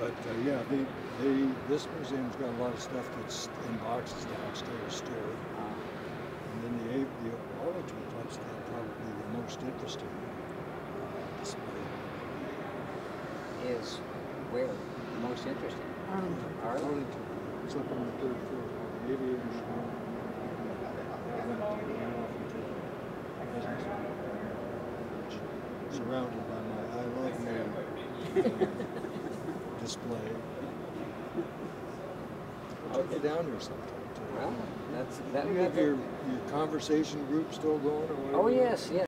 But uh, yeah, they, they, this museum's got a lot of stuff that's in boxes downstairs still. And then the, the Arlington Club's got probably the most interesting uh, display. Is where the most interesting. Arlington. Arlington. It's up on the third floor, the Aviators Room. Went off into the business room, Surrounded by my I love you display. I'll take you down there sometime too. Well, that's that You have your, your conversation group still going or oh, whatever? Oh yes, yes.